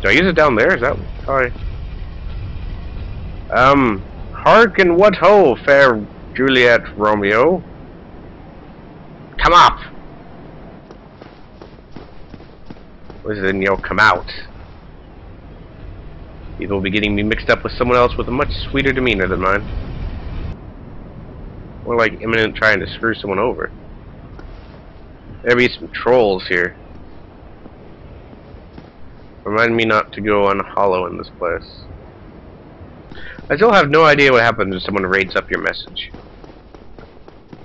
Do I use it down there? Is that I... Um, hearken what ho, fair Juliet Romeo. Come up! What is it in, you know, come out? People will be getting me mixed up with someone else with a much sweeter demeanor than mine. More like imminent trying to screw someone over. There be some trolls here. Remind me not to go on hollow in this place. I still have no idea what happens if someone raids up your message.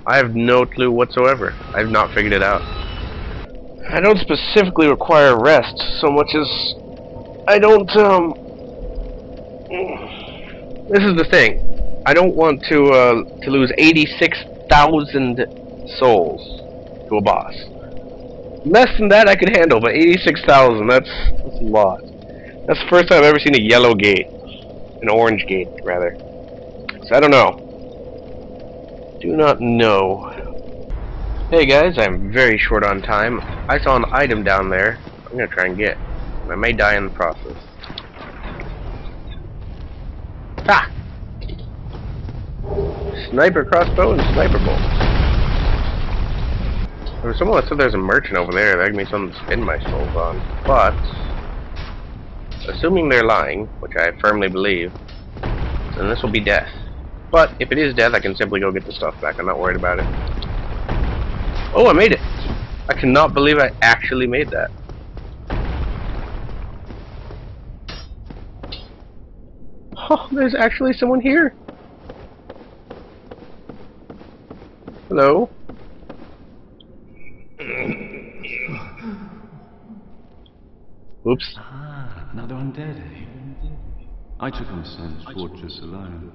I have no clue whatsoever. I have not figured it out. I don't specifically require rest so much as I don't, um... This is the thing. I don't want to, uh, to lose 86,000 souls to a boss. Less than that I could handle, but 86,000, that's, that's a lot. That's the first time I've ever seen a yellow gate. An orange gate, rather. So I don't know. Do not know. Hey guys, I'm very short on time. I saw an item down there. I'm gonna try and get. I may die in the process. Ha! Sniper crossbow and sniper bolt. Someone said there's a merchant over there. That gave me something to spin my souls on. But, assuming they're lying, which I firmly believe, then this will be death. But if it is death, I can simply go get the stuff back. I'm not worried about it. Oh, I made it! I cannot believe I actually made that. Oh, there's actually someone here. Hello? Oops. Ah, another undead, eh? I took on Sen's fortress alone.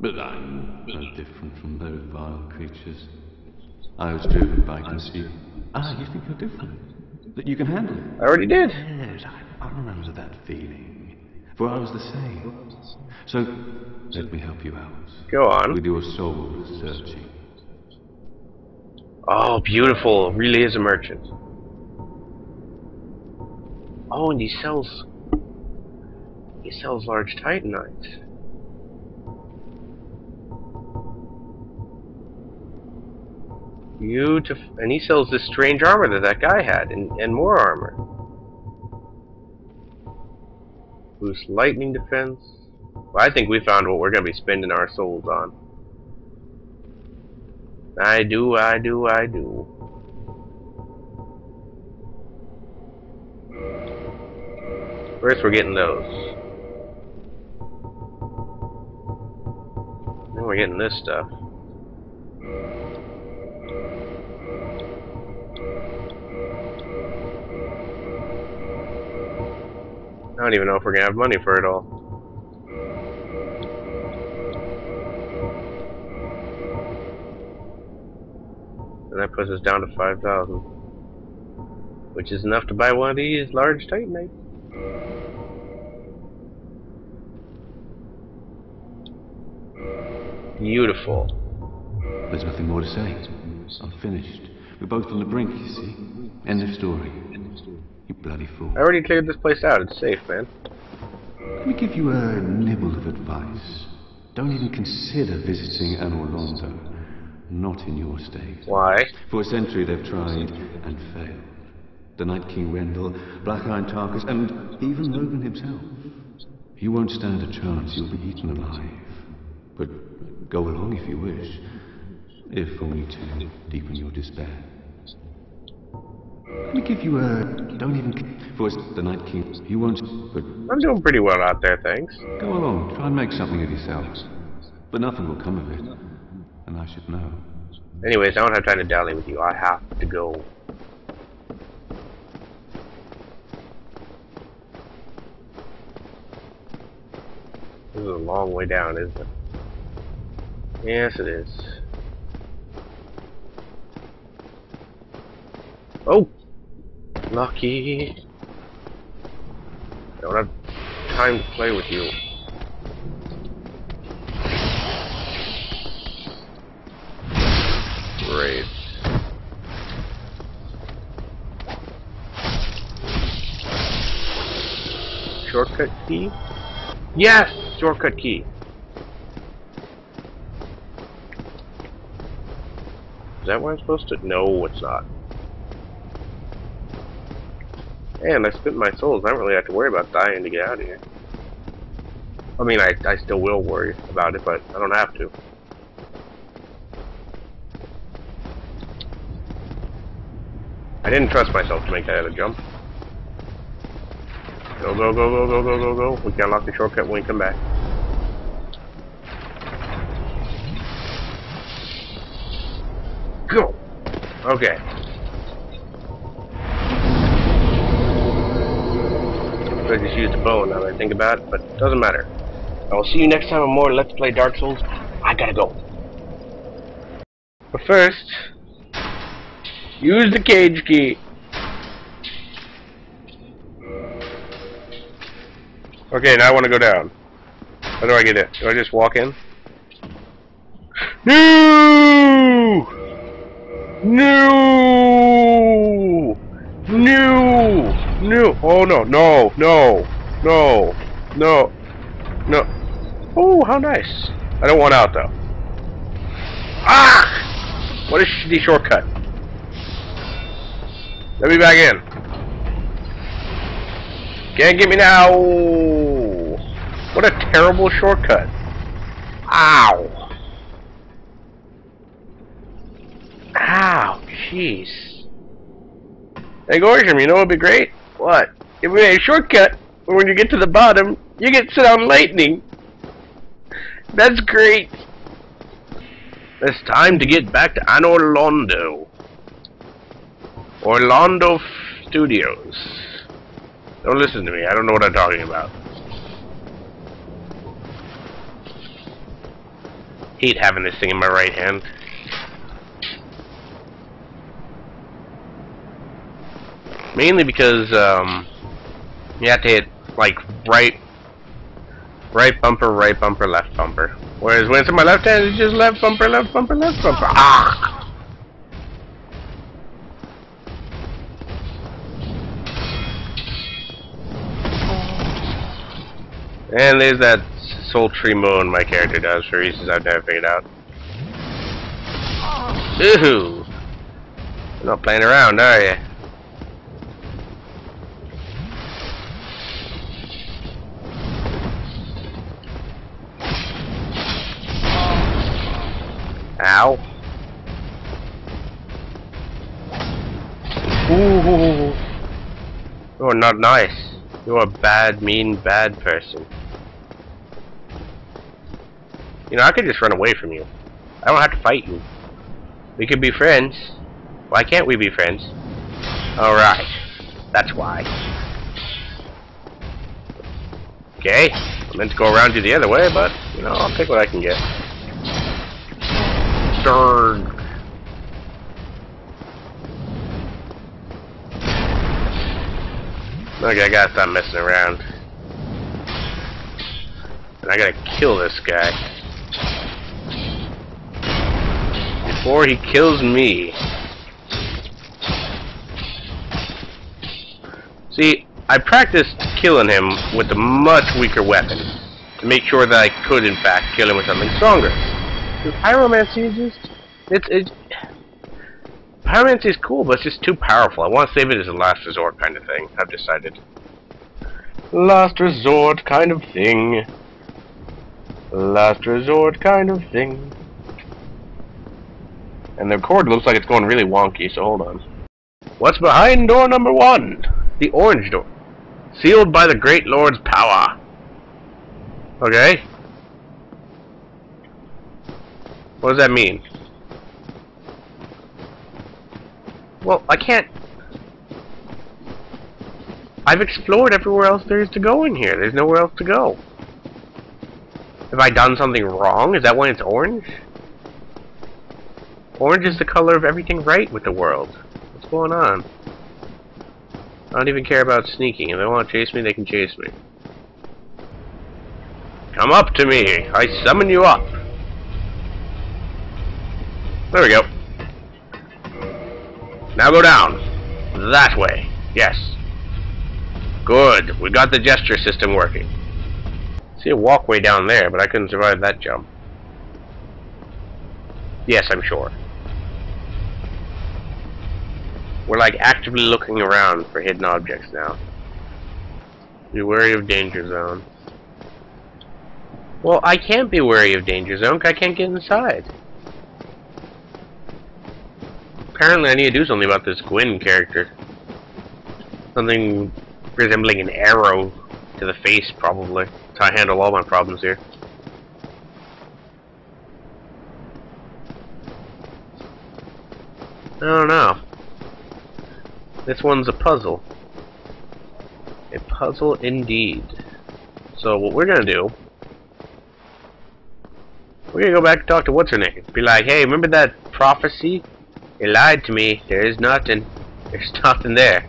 But I'm no different from those vile creatures. I was driven by conceit. Ah, you think you're different? That you can handle it? I already did. Yes, I, I remember that feeling. For I was the same. So, let me help you out. Go on. With your soul searching. Oh, beautiful. Really is a merchant. Oh, and he sells... He sells large titanite. Beautiful. And he sells this strange armor that that guy had, and, and more armor. Boost lightning defense. Well, I think we found what we're going to be spending our souls on. I do, I do, I do. First we're getting those. Then we're getting this stuff. I don't even know if we're gonna have money for it all. And that puts us down to 5,000. Which is enough to buy one of these large Titanites. Beautiful. There's nothing more to say. I'm finished. We're both on the brink, you see. End of story. You bloody fool. I already cleared this place out. It's safe, man. Let me give you a nibble of advice. Don't even consider visiting Anor Londo. Not in your state. Why? For a century they've tried and failed. The Knight King Rendal, Black Iron Tarkus, and even Logan himself. You won't stand a chance, you'll be eaten alive. But go along if you wish. If only to deepen your despair. Let me give you a... Don't even... For the Knight King, you won't... But I'm doing pretty well out there, thanks. go along, try and make something of yourselves. But nothing will come of it. And I should know. Anyways, I don't have time to dally with you. I have to go. This is a long way down, isn't it? Yes, it is. Oh! Lucky! I Don't have time to play with you. Great. shortcut key? Yes! Shortcut key. Is that where I'm supposed to? No, it's not. And I spent my souls. I don't really have to worry about dying to get out of here. I mean, I, I still will worry about it, but I don't have to. I didn't trust myself to make that other jump. Go, go, go, go, go, go, go, go. We can unlock the shortcut when we come back. Go! Okay. I just used a bow now that I think about it, but it doesn't matter. I will see you next time on more Let's Play Dark Souls. I gotta go. But first, use the cage key. Okay, now I want to go down. How do I get it? Do I just walk in? No! No! No! No! Oh no! No! No! No! No! No! Oh, how nice! I don't want out though. Ah! What a shitty shortcut. Let me back in. Can't get me now! What a terrible shortcut. Ow! Ow, jeez. Hey Gorshum, you know what'd be great? What? If we made a shortcut, when you get to the bottom, you get to sit on lightning. That's great. It's time to get back to Anor Londo. Orlando Studios. Don't listen to me, I don't know what I'm talking about. Hate having this thing in my right hand. Mainly because um, you have to hit like right, right bumper, right bumper, left bumper. Whereas when it's in my left hand, it's just left bumper, left bumper, left bumper. Ah! And there's that sultry moan my character does for reasons I've never figured out. Ooh! You're not playing around, are you? You're not nice. You're a bad, mean, bad person. You know, I could just run away from you. I don't have to fight you. We could be friends. Why can't we be friends? Alright. That's why. Okay. I meant to go around you the other way, but, you know, I'll take what I can get. Darn. Okay, I gotta stop messing around. And I gotta kill this guy. Before he kills me. See, I practiced killing him with a much weaker weapon. To make sure that I could, in fact, kill him with something stronger. Pyromancy is just... It's... it's pyromancy is cool, but it's just too powerful. I want to save it as a last resort kind of thing. I've decided. Last resort kind of thing. Last resort kind of thing. And the cord looks like it's going really wonky, so hold on. What's behind door number one? The orange door. Sealed by the Great Lord's power. Okay. What does that mean? Well, I can't... I've explored everywhere else there is to go in here. There's nowhere else to go. Have I done something wrong? Is that why it's orange? Orange is the color of everything right with the world. What's going on? I don't even care about sneaking. If they want to chase me, they can chase me. Come up to me! I summon you up! There we go. Now go down. That way. Yes. Good. We got the gesture system working. See a walkway down there, but I couldn't survive that jump. Yes, I'm sure. We're like actively looking around for hidden objects now. Be wary of danger zone. Well, I can't be wary of danger zone I can't get inside. Apparently I need to do something about this Gwyn character. Something resembling an arrow to the face, probably. I handle all my problems here. I don't know. This one's a puzzle. A puzzle indeed. So what we're gonna do we're gonna go back and talk to what's her name. Be like, hey, remember that prophecy? You lied to me. There is nothing. There's nothing there.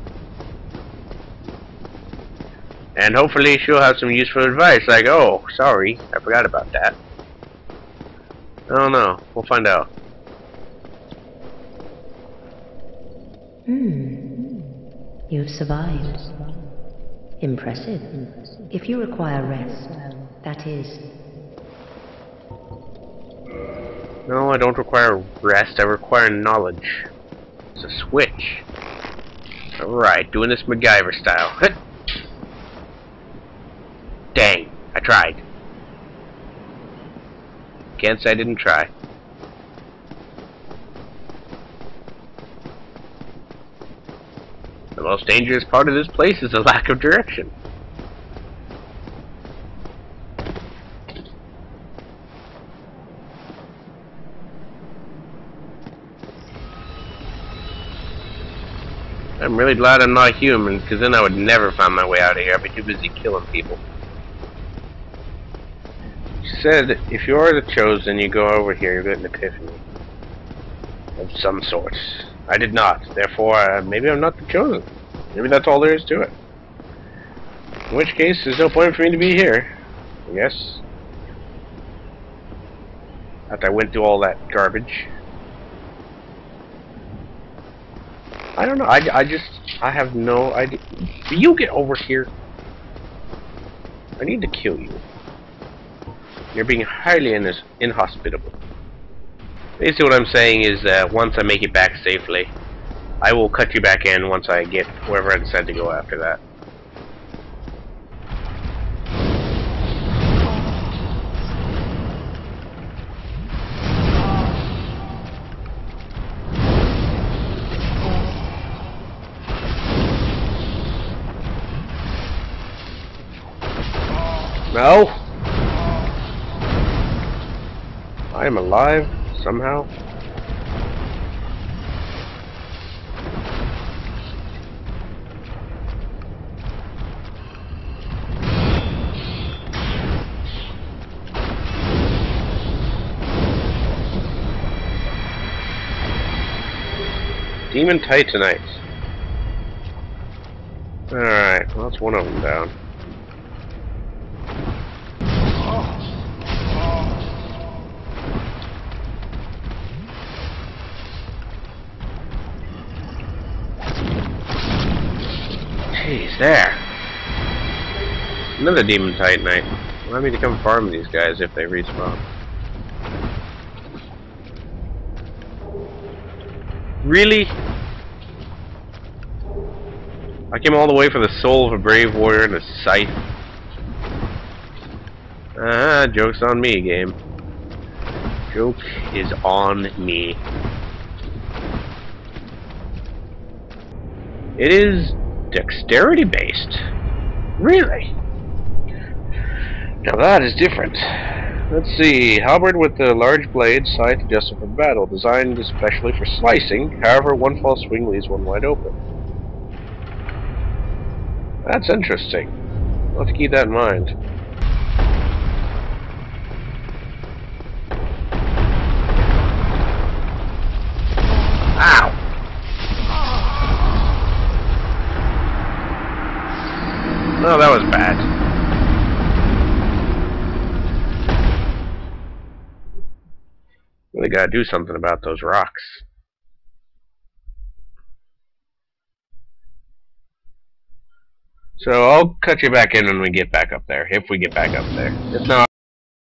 And hopefully she'll have some useful advice, like, oh, sorry, I forgot about that. I don't know. We'll find out. Hmm. You've survived. Impressive. If you require rest, that is. No, I don't require rest. I require knowledge. It's a switch. Alright, doing this MacGyver style. Dang, I tried. Can't say I didn't try. The most dangerous part of this place is the lack of direction. I'm really glad I'm not human, because then I would never find my way out of here. I'd be too busy killing people. She said, if you are the chosen, you go over here, you get an epiphany. Of some sort. I did not. Therefore, uh, maybe I'm not the chosen. Maybe that's all there is to it. In which case, there's no point for me to be here. Guess. After I went through all that garbage. I don't know. I, I just, I have no idea. You get over here. I need to kill you. You're being highly in inhospitable. Basically what I'm saying is that once I make it back safely, I will cut you back in once I get wherever I decide to go after that. No! I am alive, somehow. Demon Titanite. Alright, well that's one of them down. Jeez, there. Another Demon Titanite. Allow me to come farm these guys if they respawn. Really? I came all the way for the soul of a brave warrior and a scythe. Ah, joke's on me, game. Joke is on me. It is dexterity based. Really? Now that is different. Let's see. Halberd with the large blade, scythe adjusted for battle, designed especially for slicing. However, one false swing leaves one wide open. That's interesting. I'll have to keep that in mind. No, that was bad. Really gotta do something about those rocks. So I'll cut you back in when we get back up there, if we get back up there. If not,